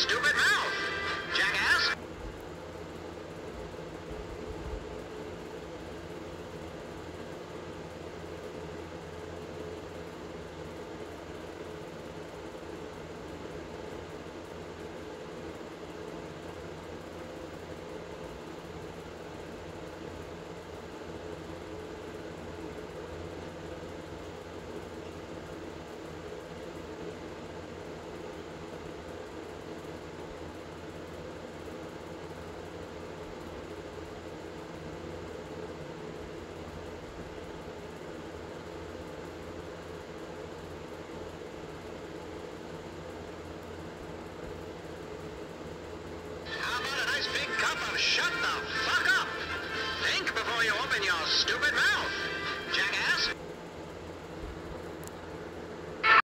stupid you open your stupid mouth.